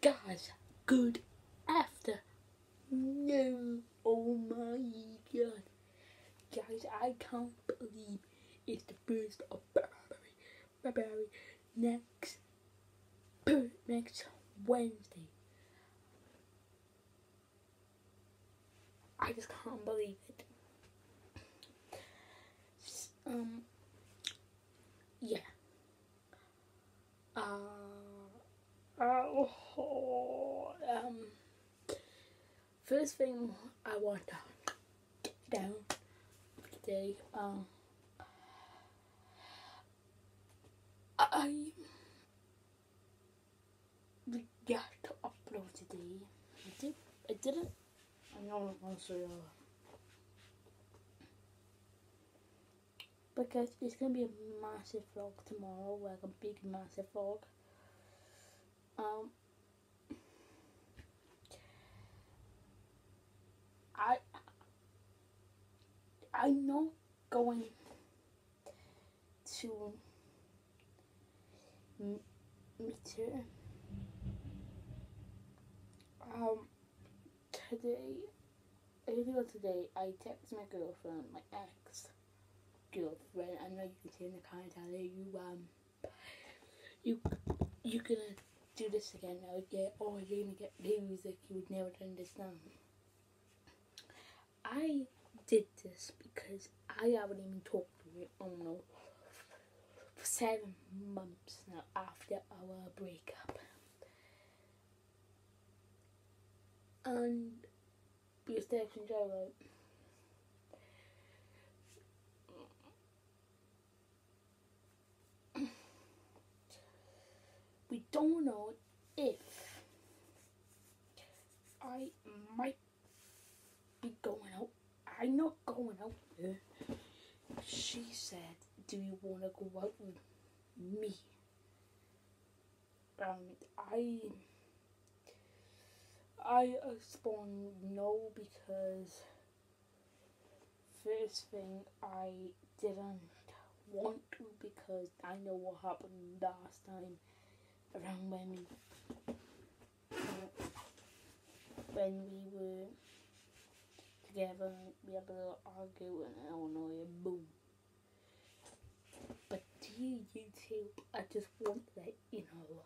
Guys, good after. Oh my god. Guys, I can't believe it's the first of February. February next, next Wednesday. I just can't believe it. Um, yeah. Uh, oh, um, first thing I want to get down today, um, I forgot to upload today. I did, I didn't. I know I'm sorry. because it's gonna be a massive vlog tomorrow, like a big massive vlog. Um, I I'm not going to meet her. Um, today, earlier today, I texted my girlfriend, my ex girlfriend. I know you can see in the comments how you um you you gonna do this again now again oh, you're gonna get that you would never understand. I did this because I haven't even talked to her oh no for seven months now after our breakup. And we stay in don't know if I might be going out. I'm not going out there. She said, Do you want to go out with me? And I. I respond no because first thing I didn't want to because I know what happened last time around when we when we were together we had a little argument and I don't know oh, boom. But dear YouTube, I just want to let you know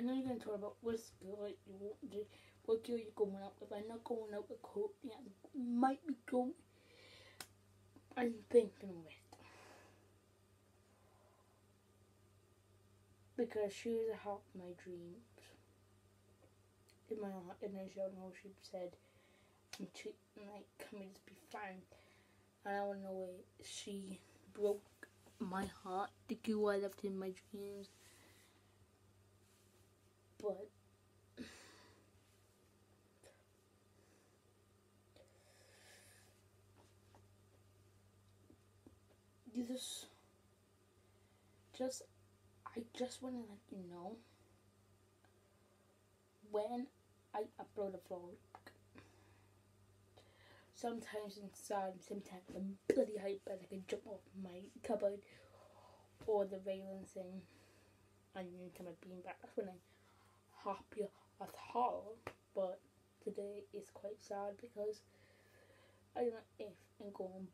I know you're to talk about what's good, you won't do, what girl you're going out with. I'm not going out with Courtney. I might be going. I'm thinking of it. Because she was a half my dreams. In my heart in her show, no, she said, I'm cheating, like, we just be fine? And I don't know. She broke my heart, the girl I left in my dreams but you just I just want to let you know when I upload a vlog. Sometimes inside sometimes I'm bloody hype but I can jump off my cupboard or the railing thing and into my beanbag. That's when I happier at all, but today is quite sad because I don't know if I'm going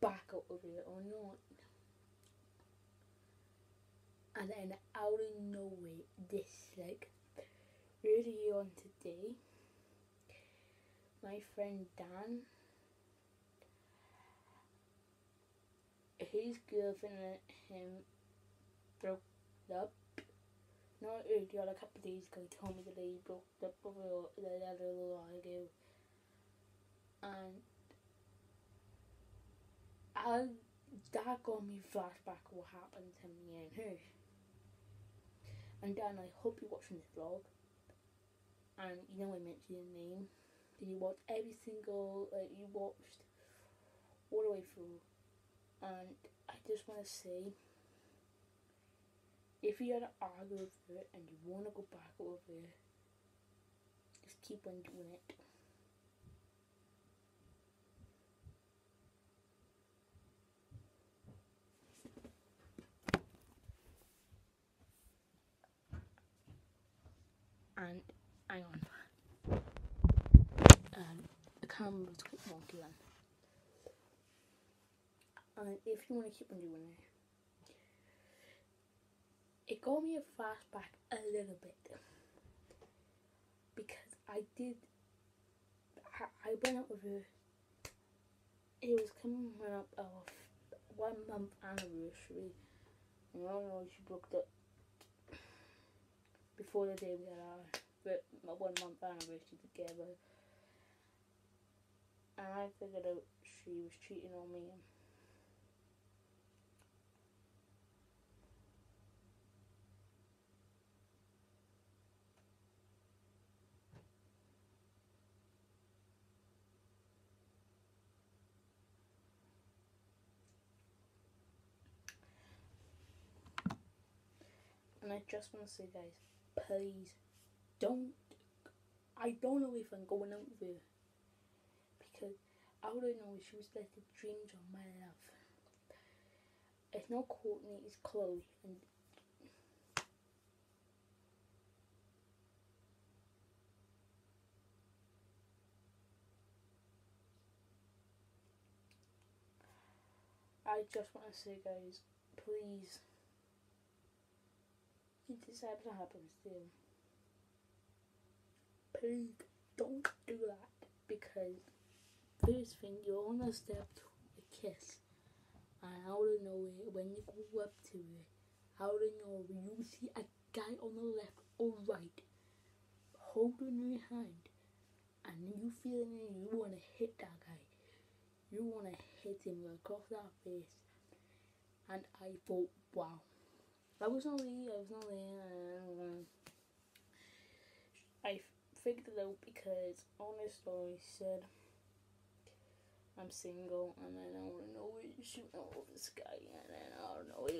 back out of it or not. And then out of nowhere, this like really on today, my friend Dan, his girlfriend and him broke up not earlier, like a couple of days ago, told me that they broke the other little while ago. And I, that got me flashback what happened to me and her. And Dan, I hope you're watching this vlog. And you know I mentioned your name. Did you watch every single, like you watched all the way through. And I just want to say if you had an argue over it and you want to go back over there, just keep on doing it. And hang on. Um, the camera's quite wonky then. And if you want to keep on doing it, it got me a flashback a little bit because I did. I, I went up with her. It was coming up our one month anniversary, and I know she booked it before the day we had our one month anniversary together. And I figured out she was cheating on me. And I just want to say, guys, please don't. I don't know if I'm going out with her because I don't know. If she was like the dreams of my life. It's not Courtney, it's Chloe, and I just want to say, guys, please ever happens to you, please don't do that because first thing you're on a step to a kiss. And out of nowhere when you go up to it out of nowhere you see a guy on the left or right holding your hand. And you feeling it you want to hit that guy. You want to hit him across that face. And I thought wow I was there. I was there. I figured it out because on the story said I'm single, and I to know what you're shooting over this guy, and I don't know. what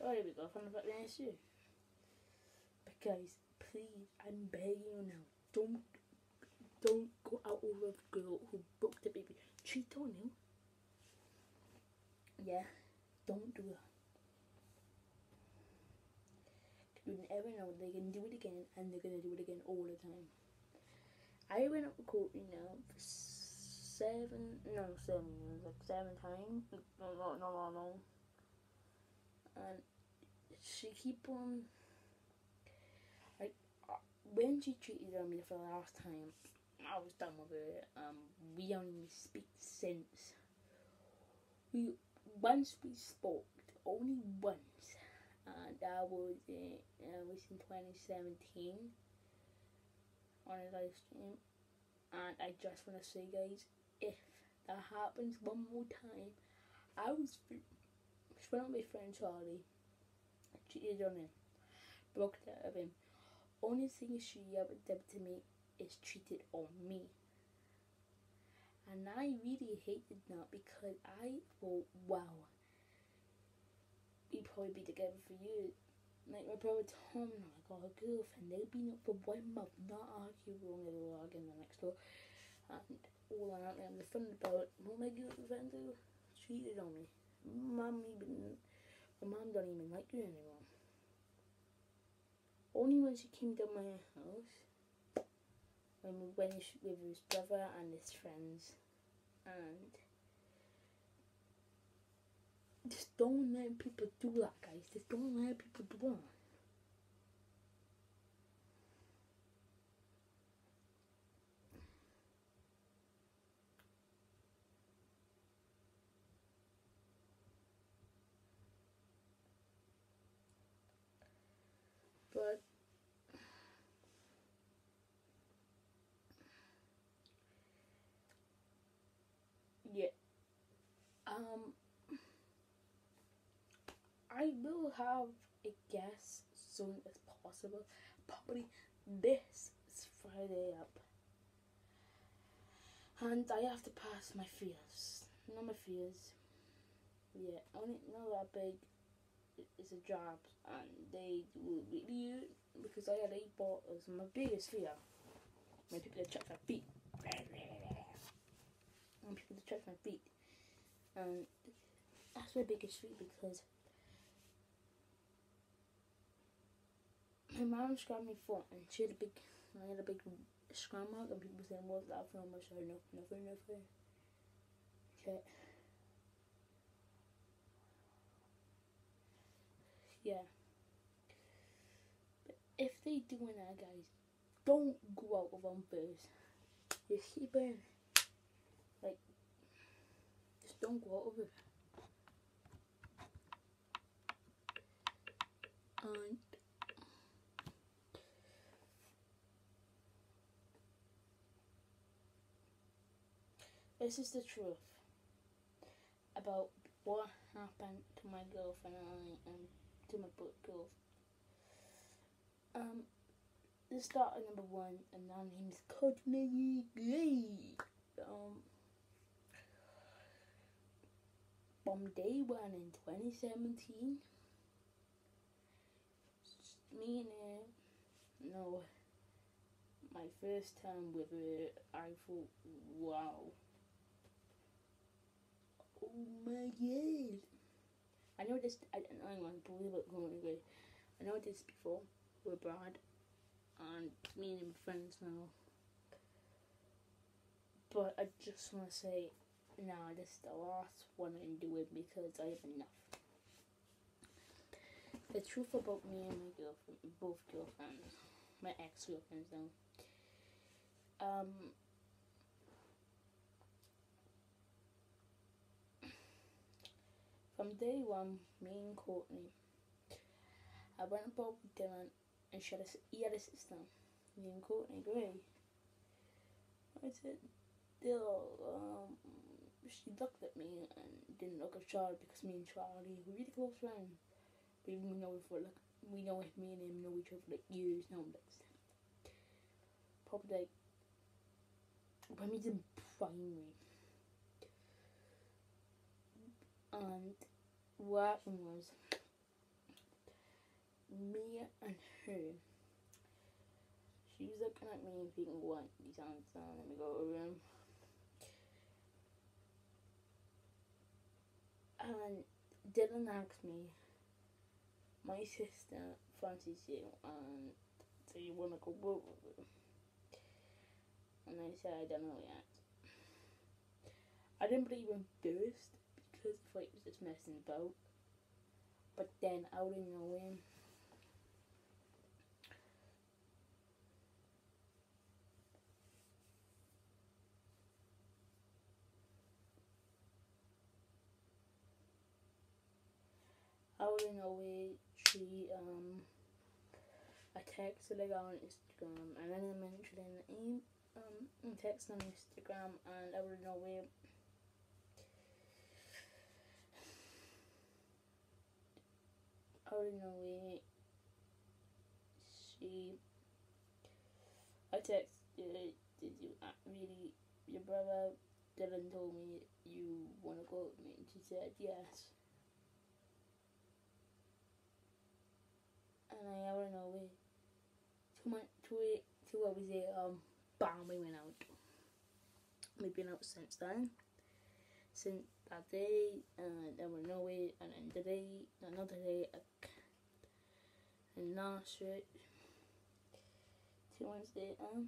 Oh, here we go. Find about the issue. But guys, please, I'm begging you now. Don't, don't go out with a girl who booked a baby. Cheat on you yeah, don't do that. You never know, they can do it again and they're gonna do it again all the time. I went up Courtney now for seven, no, seven like seven times. No, no, no, no. And she keep on, like, uh, when she cheated on me for the last time, I was done with her. Um, we only speak since. We once we spoke, only once, and that was in uh, was in 2017 on a live stream. And I just want to say, guys, if that happens one more time, I was spent with my friend Charlie, cheated on him, broke out of him. Only thing she ever did to me is cheated on me. And I really hated that because I thought, wow, we'd probably be together for years. Like my brother Tom and I got a girlfriend, they've been up for one month, not arguing, they were arguing the next door. And all that, and the fun about what my girlfriend do? Cheated on me. Mum even, my mum don't even like you anymore. Only when she came to my house Um, when we went with his brother and his friends. And just don't let people do that guys. Just don't let people do that. But Um, I will have a guest soon as possible. Probably this Friday up. And I have to pass my fears. Not my fears. Yeah, only not that big It's a job and they do you because I had eight bottles. My biggest fear, my people touch my feet, and people touch my feet, and that's my biggest fear because my mom grabbed me for and she had a big, I had a big scrum mark and people saying, what's that from? I said, no, nothing, nothing. Okay. Yeah. But if they doing that, guys, don't go out with them first. You see, burn. Like, just don't go over. And this is the truth about what happened to my girlfriend and I and to my book girl. Um, let's start at number one, and her name is Courtney Gray. Um, from day one in 2017, me and no, my first time with her, I thought, wow. Oh my god. I know this, I, I don't believe it going away. I this before with Brad and me and my friends now. But I just want to say, nah, this is the last one I'm doing because I have enough. The truth about me and my girlfriend, both girlfriends, my ex girlfriends now. Um, From day one, me and Courtney, I went with Dylan and she had a, he had a sister, me and Courtney Gray. I said, Dill, um, she looked at me and didn't look at Charlie because me and Charlie were really close friends. We, we know for like we know if me and him know each other like years now, like probably like when was in primary. And what happened was me and her. She was looking at me and thinking, what? These down. Let me go over him. And Dylan asked me, my sister fancies you, um, and so you want to go her? And I said, I don't know yet. I didn't believe him first because the fight was just messing about. But then out of nowhere, out of nowhere, she um, I texted her on Instagram, and then I mentioned in um, text on Instagram, and out of out of nowhere, she, I texted, did you really, your brother Dylan told me you want to go with me, and she said yes. And I of nowhere, two months, two, two hours later, um, bam, we went out. We've been out since then. Since that day, and then we're nowhere, and then today, another day, and last week, two Wednesday, um,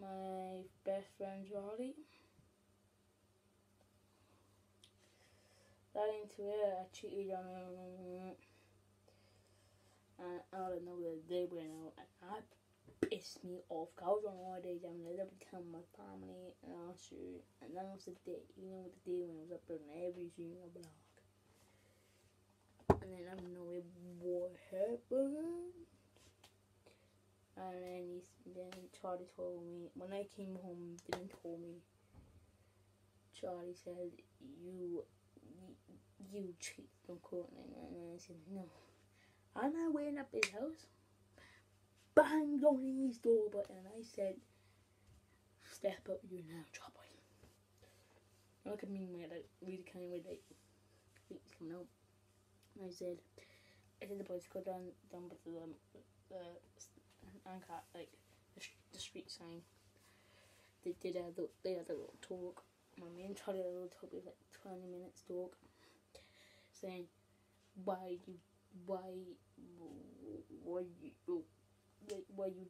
my best friend Charlie. That into it, I cheated on him, and out of nowhere, they went out, and I pissed me off. Cause I was on holidays and I never tell my family and also and that was the day, you know the day when I was uploading every single blog. And then I don't know what happened. And then he, then Charlie told me when I came home, didn't told me. Charlie said you you, you cheated on Courtney, and I said no. I'm not waiting up his house banged on his door button. I said, step up, you now. I look at me when like really kind of like weeks coming out. And I said, I said the boys go down down with the um, the anchor like the, the street sign. They did a little, they had a little talk. My main Charlie had a little talk. It was like twenty minutes talk, saying why you why why you why you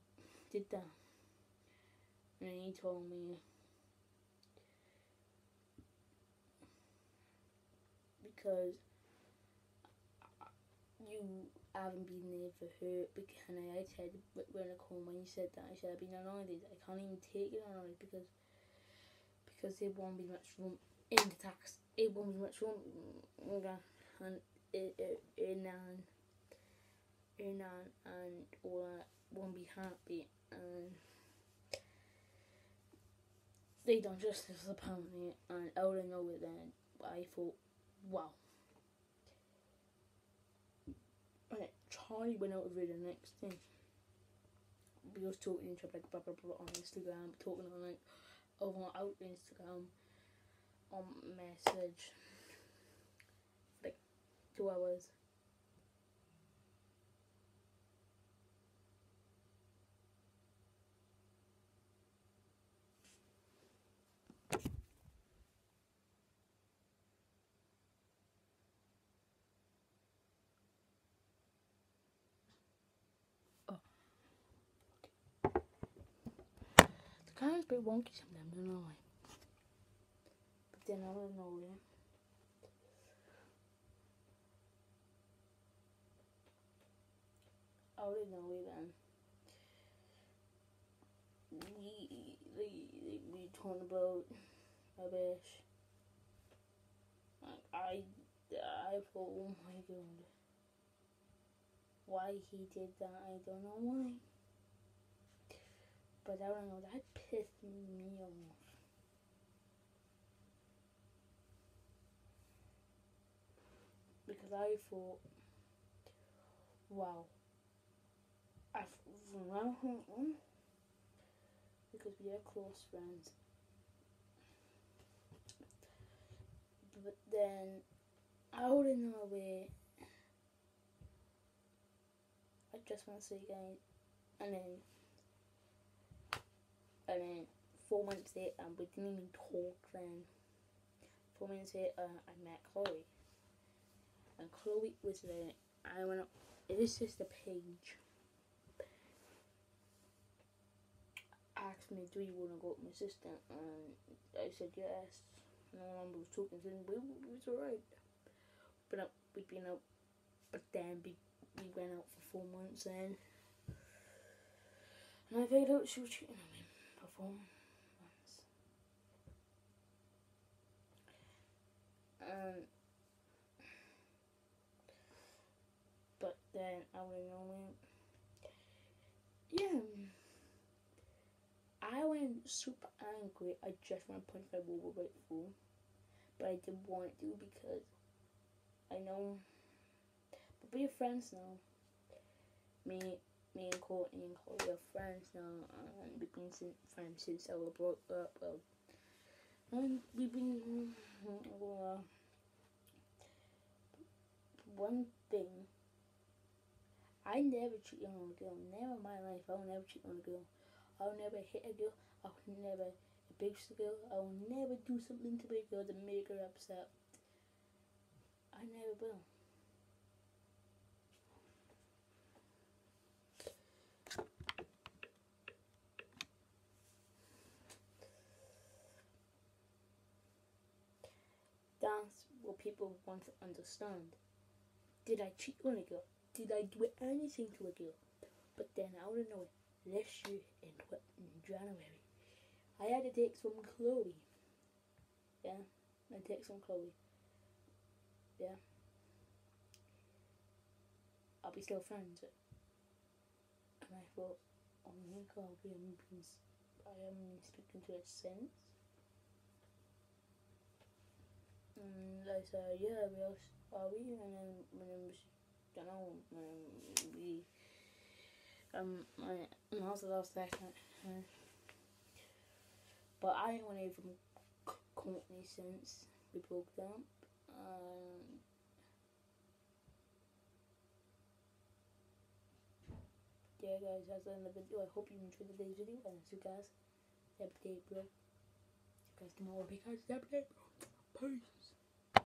did that. And he told me because you haven't been there for her because and I said when I called when you said that I said I've been holidays I can't even take it holidays because because there won't be much room in the tax it won't be much room and it, it, in and in and and all that won't be happy and they done justice me. and out of nowhere then. I thought wow. And Charlie went out it the next thing. We was talking to like blah blah blah on Instagram talking on like over out Instagram on message. like two hours kind of a bit wonky sometimes, I don't know why. But then I don't know where. Where then. We, they, we talking about a bit. Like, I, I thought, oh my god. Why he did that, I don't know why. But I don't know, that pissed me off. Because I thought, wow, I because we are close friends. But then out of nowhere, I just want to say, again, and then and then four months later, um, we didn't even talk then. Four months later, I met Chloe. And Chloe was there. I went up, it was just a page. Asked me, do you want to go with my sister? And I said yes. No one was talking to him, we, we was alright. But uh, we'd been out, but then we, we went out for four months then. And I figured out she was cheating on me four months. Um, but then I went on. I went super angry. I just want to punch my right through. But I didn't want to because I know. But we're friends now. Me me and Courtney and Chloe are friends now, and we've been friends since our broke up. Well, and we've been well, one thing. I never cheat on a girl. Never in my life. I will never cheat on a girl. I will never hit a girl. I will never abuse a girl. I will never do something to a girl to make her upset. I never will. That's what people want to understand. Did I cheat on a girl? Did I do anything to a girl? But then I want to know year in, in January, I had a text from Chloe. Yeah, a text from Chloe. Yeah. I'll be still friends. And I thought, oh my god, I haven't been, I haven't speaking to her since. And I said, yeah, we are, are we? And then when I was, don't know, when we, um, my, my house was last second. But I didn't want to even Courtney since we broke up. Um, yeah guys, that's the end of the video. I hope you enjoyed today's video and see you guys update bro. See you guys tomorrow because update bro. Peace.